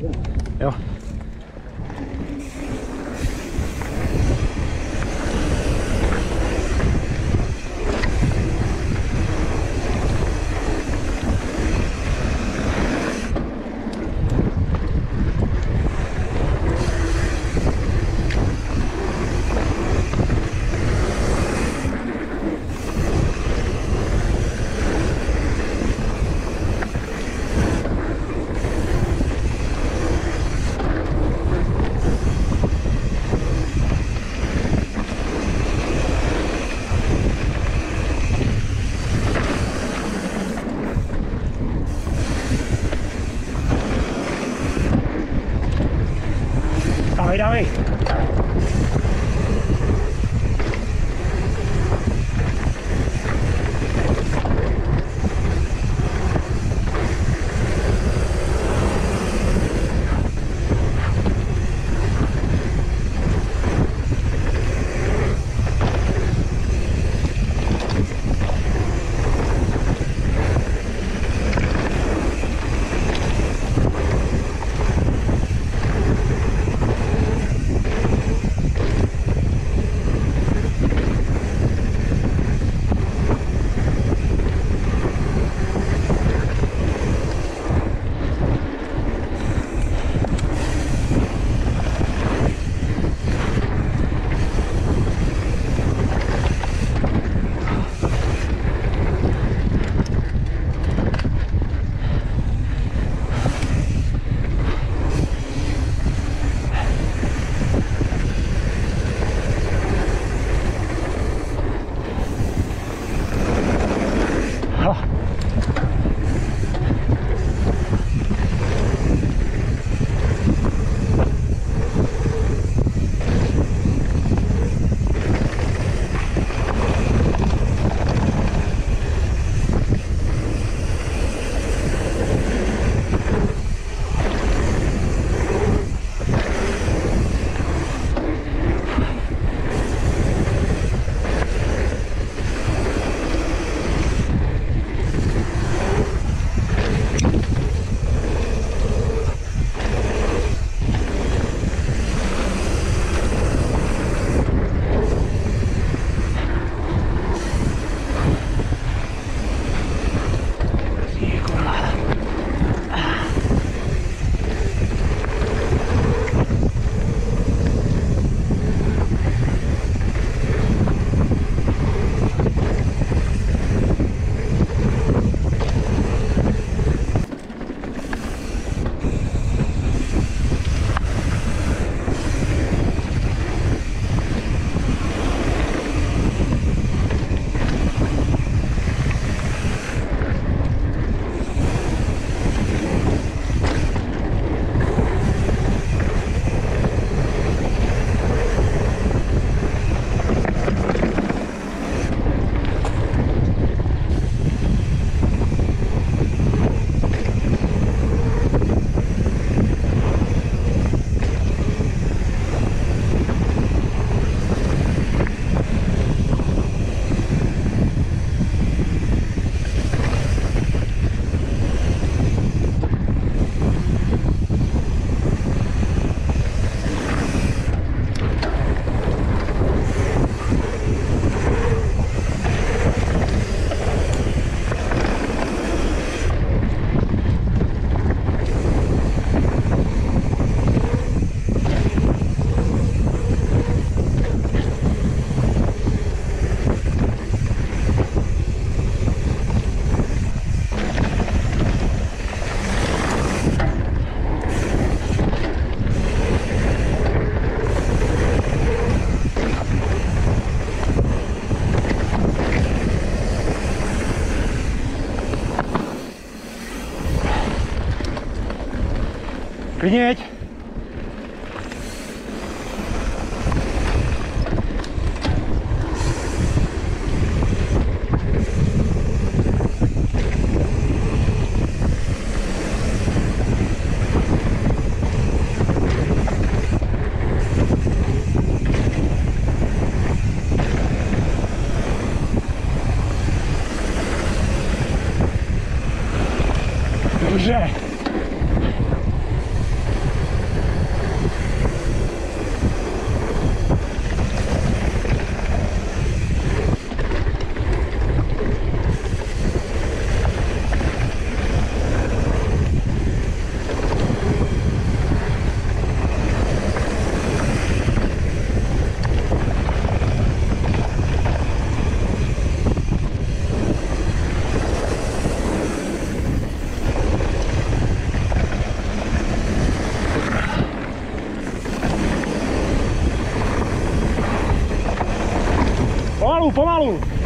Jo. Dawaj, Sorry, dummy. Принять. maluco, ô maluco.